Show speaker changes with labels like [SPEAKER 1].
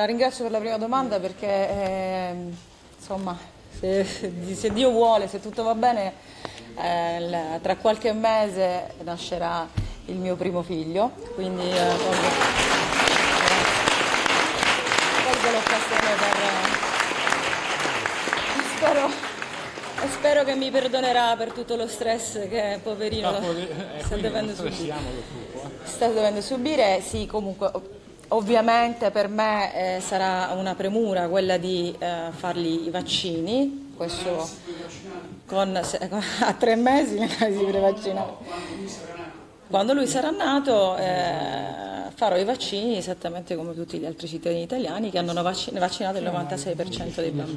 [SPEAKER 1] La ringrazio per la prima domanda perché eh, insomma se, se, Dio vuole, se tutto va bene, eh, tra qualche mese nascerà il mio primo figlio, quindi eh, colgo, l'occasione per... Spero, spero che mi perdonerà per tutto lo stress che poverino
[SPEAKER 2] Ah, pover- eh,
[SPEAKER 1] sta, dovendo subire.
[SPEAKER 2] eh.
[SPEAKER 1] sta dovendo subire. Sì, comunque ovviamente per me eh, sarà una premura quella di eh, fargli i vaccini, questo con, se- a tre mesi ne si prevaccinare. Quando lui sarà nato eh, farò i vaccini esattamente come tutti gli altri cittadini italiani che hanno vac- vaccinato il 96% dei bambini.